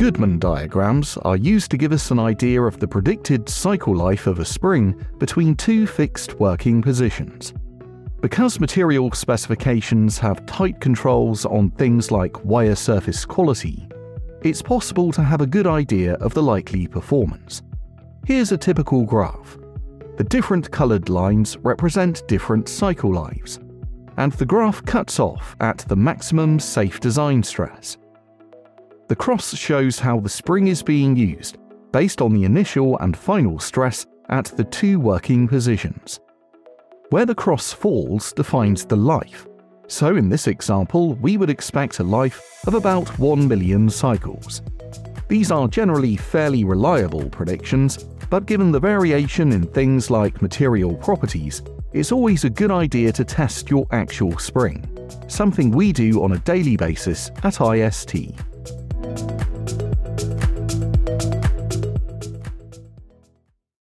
Goodman diagrams are used to give us an idea of the predicted cycle life of a spring between two fixed working positions. Because material specifications have tight controls on things like wire surface quality, it's possible to have a good idea of the likely performance. Here's a typical graph. The different coloured lines represent different cycle lives, and the graph cuts off at the maximum safe design stress. The cross shows how the spring is being used based on the initial and final stress at the two working positions. Where the cross falls defines the life, so in this example we would expect a life of about 1 million cycles. These are generally fairly reliable predictions, but given the variation in things like material properties, it's always a good idea to test your actual spring, something we do on a daily basis at IST.